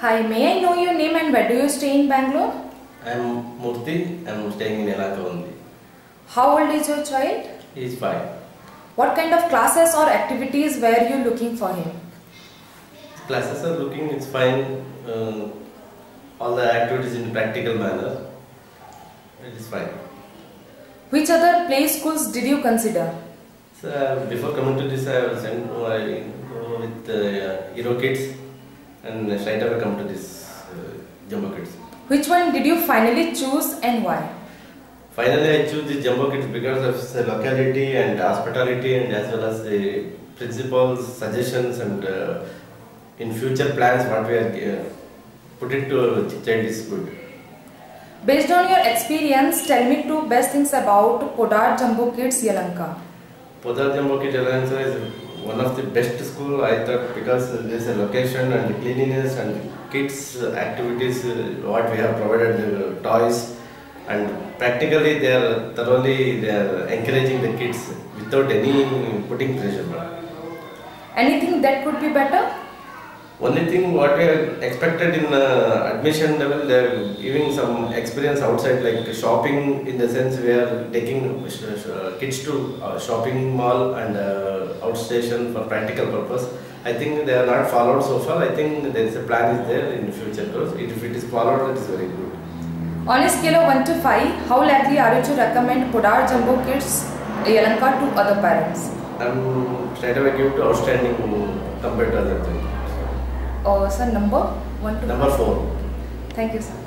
Hi, may I know your name and where do you stay in Bangalore? I am Murthy. I am staying in Yelahanka only. How old is your child? He is five. What kind of classes or activities were you looking for him? Classes are looking, it's fine. Uh, all the activities in practical manner. It is fine. Which other play schools did you consider? So uh, before coming to this, I was sent to I with uh, EuroKids and straight away come to this uh, Jumbo Kids. Which one did you finally choose and why? Finally, I choose the Jumbo Kids because of the locality and hospitality and as well as the principal's suggestions and uh, in future plans what we are uh, put it to child is good. Based on your experience, tell me two best things about Podar Jumbo Kids Yelahanka. Jumbo Kids is one of the best school I thought because there is a location and cleanliness and kids activities uh, what we have provided the toys and practically they are thoroughly they are encouraging the kids without any putting pressure. Anything that could be better? Only thing what we are expected in uh, admission level, they are giving some experience outside like shopping in the sense we are taking sh- kids to uh, shopping mall and uh, outstation for practical purpose. I think they are not followed so far. I think there is a plan is there in future. If it is followed, that is very good. On a scale of 1 to 5, how likely are you to recommend Podar Jumbo Kids Yelahanka to other parents? I'm straight away give to outstanding compared to other things. Uh, sir, number 1 to Number four. Thank you, sir.